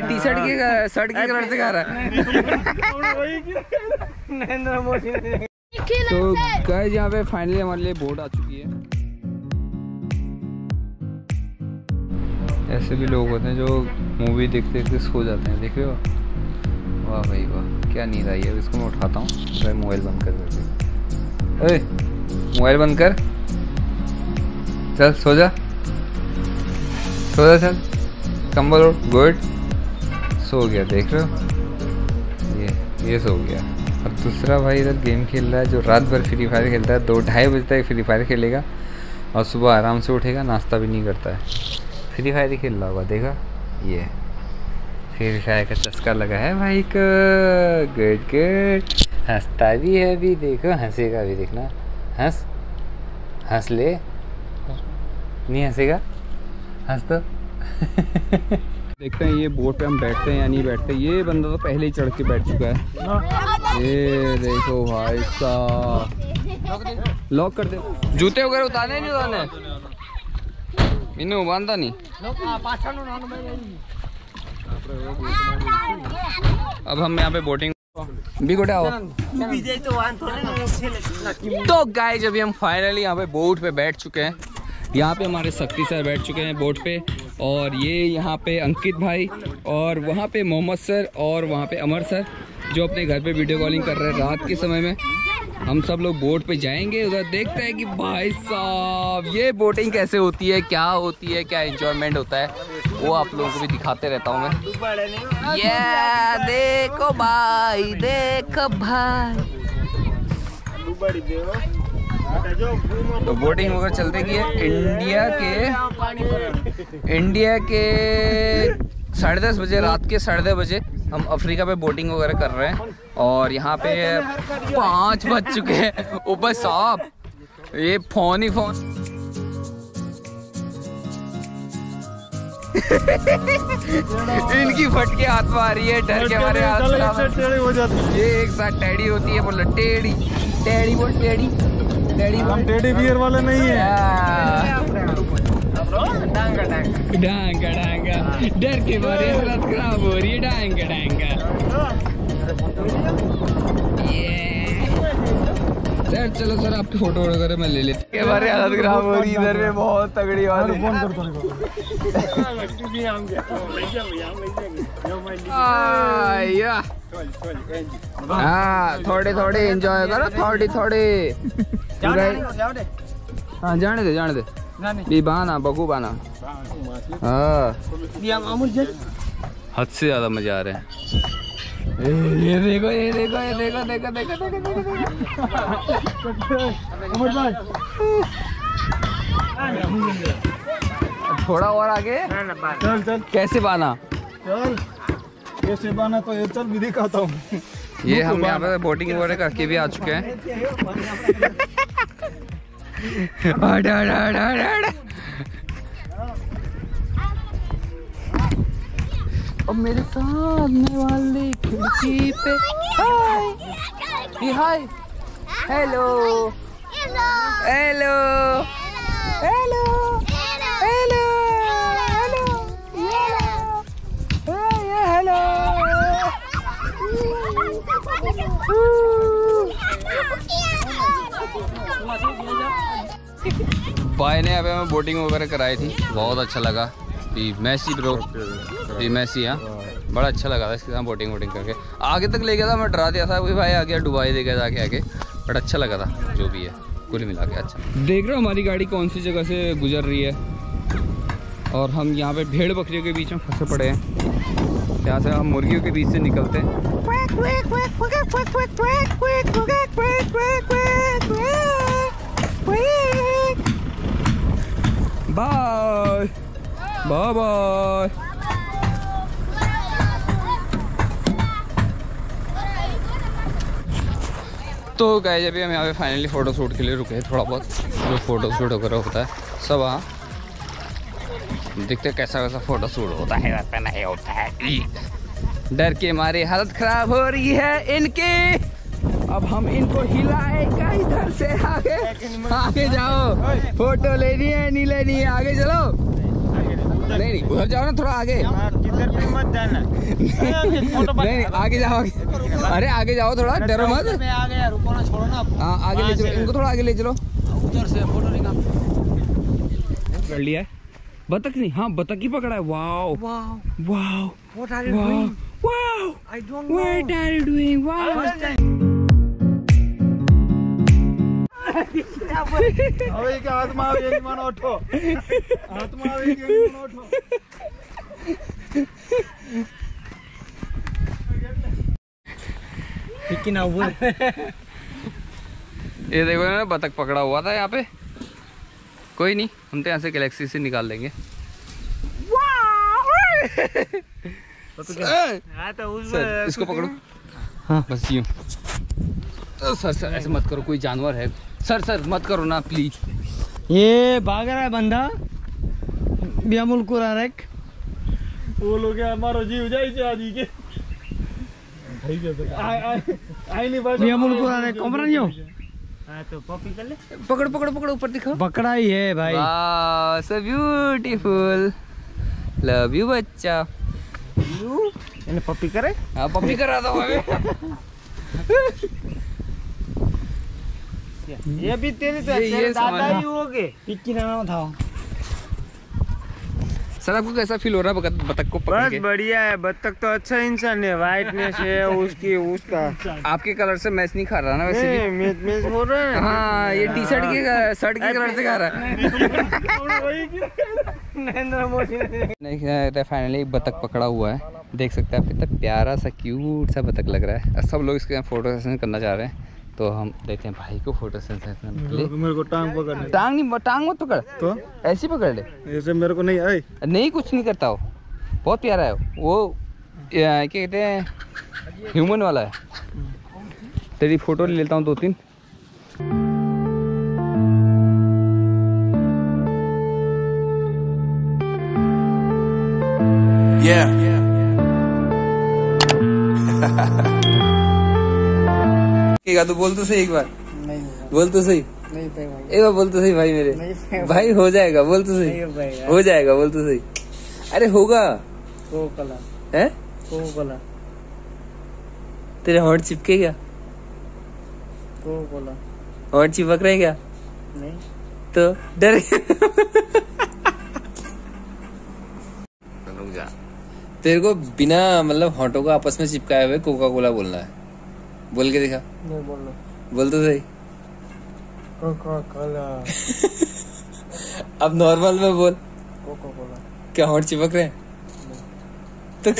T shirt की shirt की colour से खा रहा है। नरेंद्र मोदी तो गाइस यहाँ पे फाइनली हमारे लिए बोट आ चुकी है। ऐसे भी लोग होते हैं जो मूवी देखते देखते सो जाते हैं देख रहे हो? वाह भाई वाह क्या नींद आई है। इसको मैं उठाता हूँ भाई मोबाइल बंद कर देते अरे मोबाइल बंद कर। चल सो जा। सो जा चल। कंबल गुड सो गया, देख रहे हो? ये ये सो गया। और दूसरा भाई इधर गेम खेल रहा है, जो रात भर फ्री फायर खेलता है, दो ढाई बजे तक फ्री फायर खेलेगा और सुबह आराम से उठेगा, नाश्ता भी नहीं करता है। फ्री फायर ही खेल रहा होगा, देखा? ये। फ्री फायर का चस्का लगा है भाई को। गुड गुड हंसता भी है भी देखो, हंसेगा भी देखना। हंस। हंस ले। नहीं हंसेगा? हंस तो। देखते हैं, ये बोट पे हम बैठते हैं या नहीं बैठते, ये बंदा तो पहले ही चढ़ के बैठ चुका है। ये देखो भाई साहब। लॉक कर दे। जूते वगैरह उतारने नहीं उतारने? मैंने बांधा नहीं। अब हम यहाँ पे बोटिंग भी आओ। तो गाइस अभी हम फाइनली यहाँ पे बोट पे बैठ चुके हैं। यहाँ पे हमारे शक्ति सर बैठ चुके हैं बोट पे। और ये यहाँ पे अंकित भाई और वहाँ पे मोहम्मद सर और वहाँ पे अमर सर, जो अपने घर पे वीडियो कॉलिंग कर रहे हैं रात के समय में। हम सब लोग बोट पे जाएँगे उधर, देखते हैं कि भाई साहब, ये बोटिंग कैसे होती है, क्या होती है, क्या इंजॉयमेंट होता है, वो आप लोगों को भी दिखाते रहता हूँ मैं। ये देखो भाई देखो भाई। तो बोटिंग वगैरह चलते की है इंडिया के इंडिया के साढ़े दस बजे रात के साढ़े दस बजे हम अफ्रीका पे बोटिंग वगैरह कर रहे हैं और यहाँ पे पाँच बज चुके हैं। ऊपर साहब ये फ़ोन ही फ़ोन। इनकी फटके हाथ में आ रही है डर के हमारे हाथ हो ये एक साथ टैडी होती है बोलो टेढ़ी टेढ़ी बोल टेढ़ी टेढ़ी हम टेडी बियर वाले नहीं है। डांगा डांगा। डर के मारे हालत खराब हो रही है डांगा डांगा। सर चलो सर आपकी फ़ोटो वगैरह मैं ले लेती के बारे हो रही इधर में बहुत तगड़ी वाली फ़ोन कर आया। हाँ थोड़े थोड़े एंजॉय करो थोड़ी थोड़ी। हाँ जाने दे जाने दे। ये बाना बकू बाना हाँ। हद से ज़्यादा मज़ा आ रहे हैं। ये देखो ये देखो ये देखो देखो देखो देखो देखो अमर भाई। थोड़ा और आगे। चल चल। कैसे बाना? चल। कैसे बाना तो ये चल भी दिखाता हूँ। ये हम यहाँ पे बोटिंग वगैरह करके भी आ चुके हैं। और मेरे सामने वाली खिड़की पे hi. Hi. Hello hello hello hello hello hello भाई ने अभी हमें बोटिंग वगैरह कराई थी। बहुत अच्छा लगा। भी मैसी ब्रो भी मैसी हाँ बड़ा अच्छा लगा था इसके साथ बोटिंग वोटिंग करके आगे तक ले गया था मैं डरा दिया था भाई आ गया डुबाई दे गया जाके आके बट अच्छा लगा था जो भी है कुल मिला के अच्छा देख रहे हो हमारी गाड़ी कौन सी जगह से गुजर रही है और हम यहाँ पे भेड़ बकरियों के बीच में फंसे पड़े हैं यहाँ से हम मुर्गियों के बीच से निकलते हैं बाय बाय बाय तो गाइस अभी हम यहाँ पे फाइनली फ़ोटो शूट के लिए रुके हैं थोड़ा बहुत। जो फ़ोटो शूट वगैरह होता है सब हाँ। देखते कैसा कैसा फ़ोटो शूट होता है वैसा नहीं होता है। डर के मारे हालत ख़राब हो रही है इनकी। अब हम इनको हिलाएगा इधर से आगे। आगे जाओ। फ़ोटो लेनी है नहीं लेनी है आगे चलो। नहीं नहीं उधर जाओ ना थोड़ा आगे। किधर भी मत जाना। नहीं आगे जाओ आगे। अरे आगे जाओ थोड़ा डरो मत। मैं आ गया रुको ना छोड़ो ना। हाँ आगे ले चलो इनको थोड़ा आगे ले चलो। उधर से फ़ोटो निकाल। कर लिया है। बतख नहीं हाँ बतख ही पकड़ा है। Wow. Wow. what are you wow. doing? Wow. I don't know. What are હવે કે હાથમાં આવે એક માનો ઓઠો હાથમાં આવે એક માનો ઓઠો ये देखो ना बतख पकड़ा हुआ था यहाँ पे कोई नहीं हम तो यहाँ से गैलेक्सी से निकाल लेंगे सर, हाँ तो उस सर इसको पकड़ो हाँ बस यूं अ, सर सर ऐसे मत करो कोई जानवर है सर सर मत करो ना प्लीज़ ये भाग रहा है बंदा। बेमुल कुरारक। वो लोग हमारा जीव जाए आदि के। आई आई आई नहीं नहीं कमरा हो? हाँ, तो कर ले। पकड़ पकड़ पकड़ ऊपर दिखा पकड़ा ही है भाई सो ब्यूटीफुल लव यू बच्चा। यू पप्पी करे? हाँ पप्पी करा था ये भी तेरे से ये- ये दादा ही। हो गए पिक्की नाम था सर आपको कैसा फील हो रहा है बतख- बतख को बस बढ़िया है बत्तख तो अच्छा इंसान है वाइटनेस है उसकी उसका। आपके कलर से मैच नहीं खा रहा ना वैसे भी? मैच मैच बोल रहे हैं। हाँ ये टी शर्ट के शर्ट के कलर से खा रहा है। नरेंद्र मोदी ने फाइनली एक बतख पकड़ा हुआ है। देख सकते हैं आप कितना प्यारा सा क्यूट सा बतख लग रहा है। सब लोग इसके फ़ोटो सेशन करना चाह रहे हैं। तो हम देखते हैं भाई को फ़ोटो सेशन करने के लिए। मेरे को टांग पकड़ने टांग नहीं टांग मत पकड़। तो? ऐसे पकड़ ले। ऐसे मेरे को नहीं आई? नहीं कुछ नहीं करता वो। बहुत प्यारा है वो। क्या कहते हैं? ह्यूमन वाला है। तेरी फ़ोटो ले लेता हूँ दो तीन। Yeah. क्या तू बोल तो सही एक बार। नहीं बोल तो सही। नहीं भाई। एक बार बोल तो सही भाई मेरे। नहीं भाई। हो जाएगा बोल तो सही। हो जाएगा बोल तो सही। अरे होगा। कला है? तेरे हॉट चिपके क्या? हॉट चिपक रहे क्या? नहीं। तो डर तेरे को बिना मतलब हॉटो को आपस में चिपकाए हुए कोका कोला बोलना है। बोल के दिखा। नहीं बोलो बोल तो सही। कोका कोला अब नॉर्मल में बोल। कोका कोला क्या हॉट चिपक रहे हैं? तो